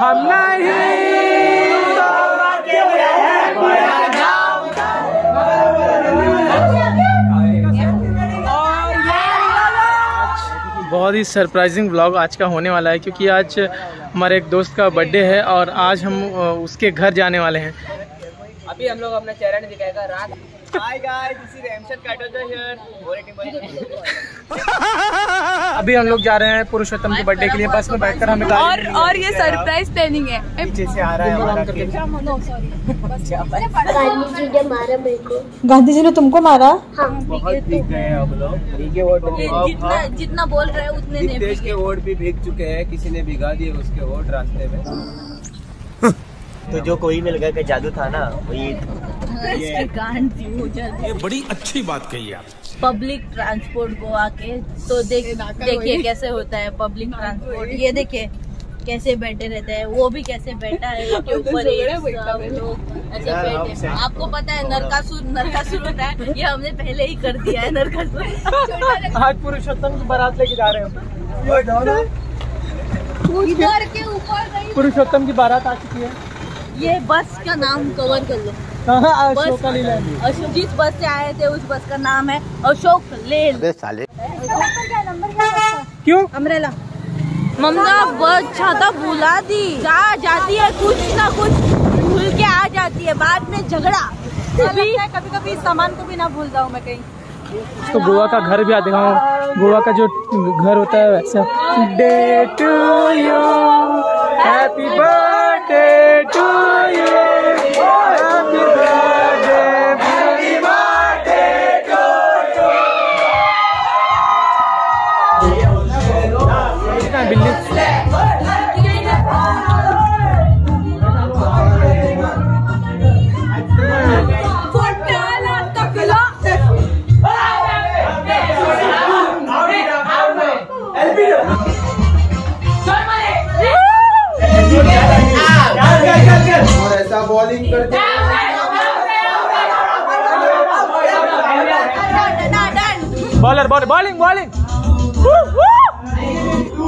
हम नहीं। बहुत ही सरप्राइजिंग ब्लॉग आज का होने वाला है क्योंकि आज हमारे एक दोस्त का बर्थडे है और आज हम उसके घर जाने वाले हैं। अभी हम लोग अपना चेहरा नहीं दिखाएगा रात हाय गाइस दिस इज़ एमशन काटोजा हियर अभी हम लोग जा रहे हैं पुरुषोत्तम के बर्थडे के लिए बस में बैठकर हमें और और ये सरप्राइज़ प्लानिंग है। पीछे से आ रहा है हमारा गांधी जी ने तुमको मारा? बहुत भीग गए हैं हम लोग। भीगे वोट जितना जितना बोल रहे हैं उतने देश के वोट भी भीग चुके हैं किसी ने भिगा दिए उसके वोट रास्ते में। तो जो कोई मिल गया का जादू था ना वो ये बड़ी अच्छी बात कही आप। पब्लिक ट्रांसपोर्ट को आके तो देख देखिए कैसे होता है पब्लिक ट्रांसपोर्ट ये देखिए कैसे बैठे रहते हैं वो भी कैसे बैठा है उसके ऊपर लोग बैठे आपको पता है नरकासुर नरकासुर होता है ये हमने पहले ही कर दिया है नरकासुर। आज पुरुषोत्तम की बारात लेके जा रहे हैं। ऊपर के ऊपर पुरुषोत्तम की बारात आ चुकी है। ये बस का नाम कवर कर लो। बस अशोका लीलैंड अशोक जिस बस से आए थे उस बस का नाम है अशोक लेन। साले। क्यों? अमरेला ममता बस छाता भुला दी। जा जाती है कुछ ना कुछ भूल के आ जाती है बाद में झगड़ा। कभी कभी कभी सामान को भी ना भूल जाऊँ मैं कहीं। तो गोवा का घर भी आ दिखाऊँ। गोवा का जो घर होता है वैसा। Day to you happy birthday bowler bowler bowling bowling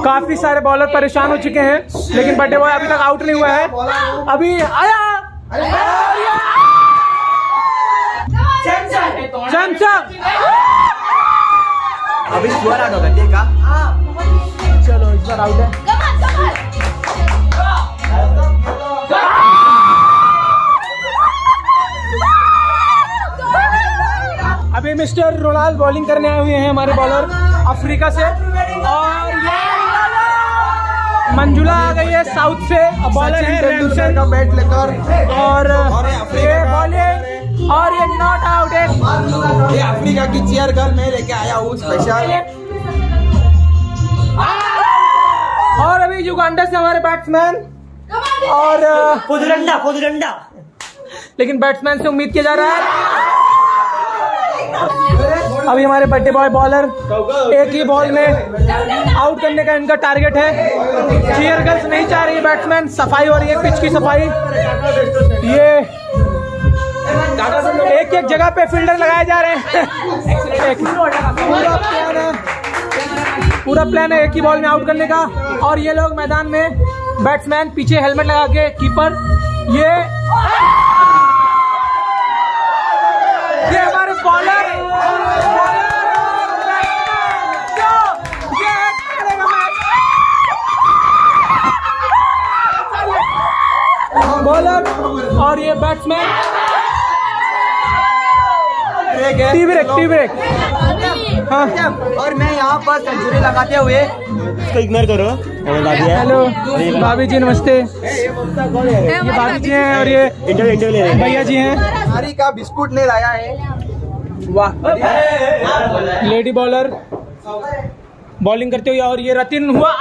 काफ़ी सारे बॉलर परेशान हो चुके हैं लेकिन बड्डे बॉय अभी तक आउट नहीं हुआ है। अभी आया। चमचम अभी स्कोर आउट होगा देखा? चलो इस बार आउट है। अभी मिस्टर रोनाल्ड बॉलिंग करने आए हुए हैं हमारे बॉलर अफ्रीका से। और ये मंजुला आ गई है साउथ से। बॉलर है तेंदुलकर का बैट लेकर। और ये बॉलिंग और ये नॉट आउट है। ये अफ्रीका की चेयर गर्ल मैं लेके आया हूँ स्पेशल और अभी युगांडा से हमारे बैट्समैन और पुदरंडा पुदरंडा लेकिन बैट्समैन से उम्मीद किया जा रहा है। अभी हमारे बर्थडे बॉय बॉलर एक ही बॉल में आउट करने का इनका टारगेट है। चीयर गर्ल्स नहीं चाह रही बैट्समैन सफ़ाई हो रही है पिच की सफ़ाई। ये एक एक जगह पे फील्डर लगाए जा रहे हैं। पूरा प्लान है। एक ही बॉल में आउट करने का। और ये लोग मैदान में बैट्समैन पीछे हेलमेट लगा के कीपर ये ये हमारे बॉलर और ये batsman tea break tea break हाँ। और मैं यहाँ पर सेंचुरी लगाते हुए इसको इग्नोर करो। हेलो भाभी जी नमस्ते। ये भाभी जी हैं और ये हैं। भैया जी हैं। हरी का बिस्कुट ने लाया है। वाह। लेडी बॉलर बॉलिंग करते हुए और ये रतिन हुआ।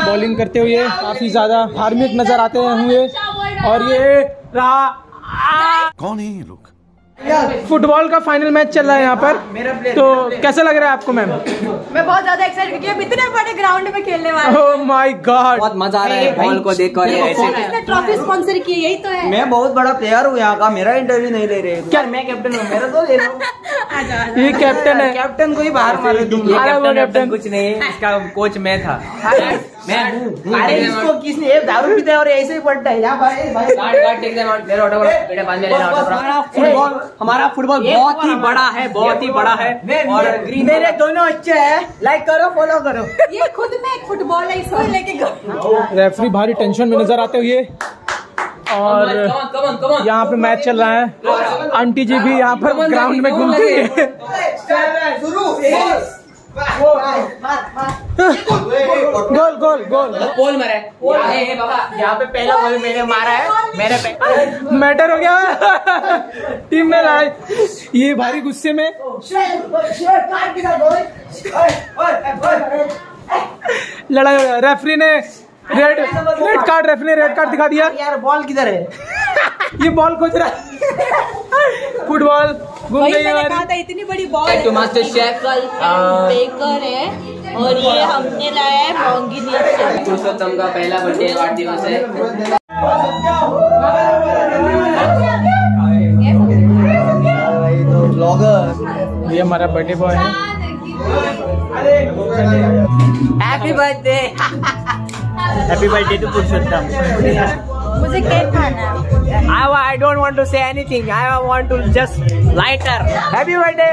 बॉलिंग करते हुए काफ़ी ज़्यादा धार्मिक नज़र आते हुए। और ये रहा कौन है ये लोग? फुटबॉल का फाइनल मैच चल रहा है यहाँ पर? तो कैसा लग रहा है आपको मैम? मैं बहुत ज़्यादा एक्साइटेड क्योंकि इतने बड़े ग्राउंड में खेलने वाले हैं। ओह माय गॉड बहुत मज़ा आ रहा है बॉल को देखकर ऐसे। ट्रॉफी स्पॉन्सर की यही तो है। मैं बहुत बड़ा प्लेयर हूँ यहाँ का मेरा इंटरव्यू नहीं ले रहे। क्या मैं कैप्टन हूँ मेरा तो ले रहा हूँ ये कैप्टन है। कैप्टन को ही बाहर मारो कैप्टन- कैप्टन कुछ नहीं इसका कोच मैं था। मैं अरे इसको किसने दारू पीता है और ऐसे ही पड़ता है। यहाँ भाई भाई। फुटबॉल हमारा फुटबॉल बहुत ही बड़ा है बहुत ही बड़ा है। और मेरे दोनों अच्छे हैं। लाइक करो फॉलो करो। ये खुद में एक फुटबॉल है इसको लेके रेफरी भारी टेंशन में नज़र आते हुए और यहाँ पे मैच चल रहा है। आंटी जी भी यहाँ पर ग्राउंड में घूमती है। गोल गोल गोल। पोल मरा। है यहाँ पे पहला बॉल। मैंने मारा है मेरे पे। मैटर हो गया। टीम में लाए। ये भारी गुस्से में। लड़ाई हो गया। रेफरी ने रेड रेड कार्ड रेफरी ने रेड कार्ड दिखा दिया। यार बॉल किधर है? ये बॉल खोज रहा है। फुटबॉल घूम कहा था इतनी बड़ी बॉल है। टू मास्टर शेफ बेकर है और ये हमने लाया है मोंगिनियत से। पुरुषोत्तम का पहला बर्थडे आठ दिवस है। ये हमारा बर्थडे बॉय है। Happy birthday happy birthday to Purushottam मुझे केक खाना है। I don't want to say anything I want to just lighter happy birthday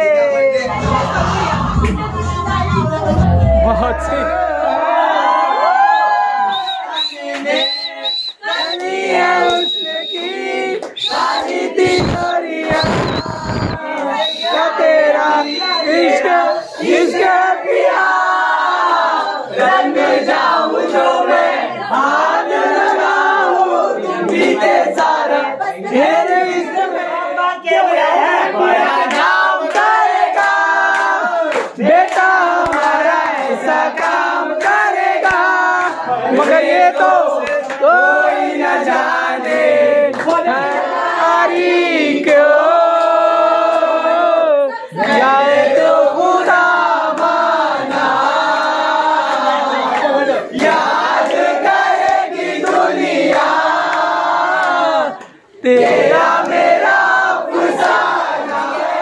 तेरा मेरा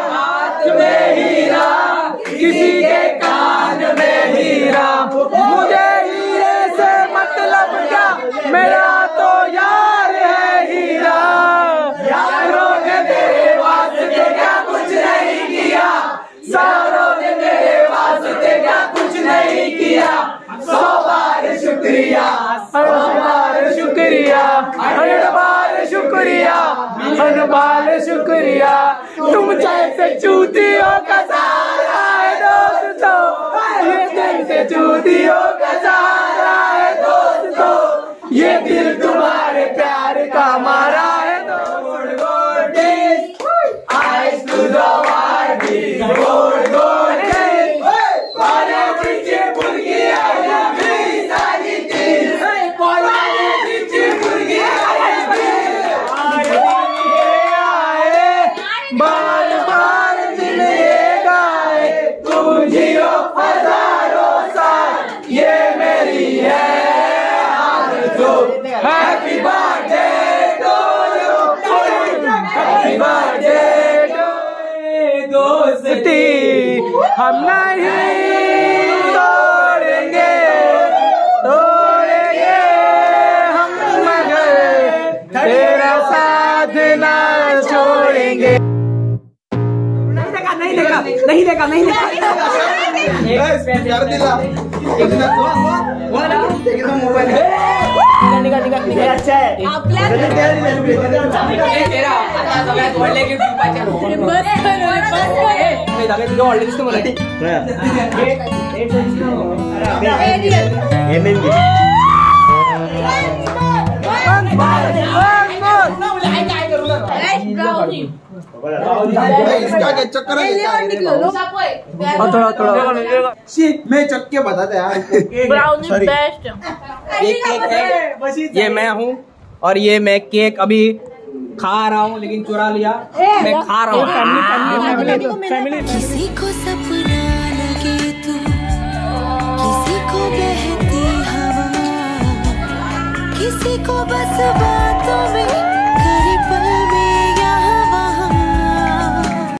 हाथ में हीरा किसी के कान में हीरा मुझे हीरे से मतलब क्या मेरा तो यार है हीरा यारों ने तेरे वास्ते क्या कुछ नहीं किया सारों ने मेरे वास्ते क्या कुछ नहीं किया सौ बार शुक्रिया हर बार शुक्रिया हर बार शुक्रिया हर बार तुम जैसे चूतियों का सहारा है दोस्तों। ये दिल से चूतियों का सहारा है दोस्तों। ये दिल तुम्हारे प्यार का मारा है Eyes to the white beat, gold, gold, days. Para biche burgi aaya meri sari tees. Para biche burgi aaya meri aaye aaye बार बार दिन ये गाए तुम जियो हज़ारों साल ये मेरी है आरज़ू happy birthday to you happy birthday दोस्ती हम नहीं तोड़ेंगे तोड़ेंगे हम मगर तेरा साथ ना छोड़ेंगे नहीं देखा नहीं देखा नहीं देखा निकाल निकाल निकाल अच्छा है आप प्लान तेरा आता समय सगळ्यात लेके गिफ्ट चलो बस करो बस करो मी दाखवते तुझं ऑर्डर दिसतो मला एम मैं ये मैं हूँ और ये मैं केक अभी खा रहा हूँ लेकिन चुरा लिया मैं खा रहा हूँ किसी को किसी को किसी को बस बातों में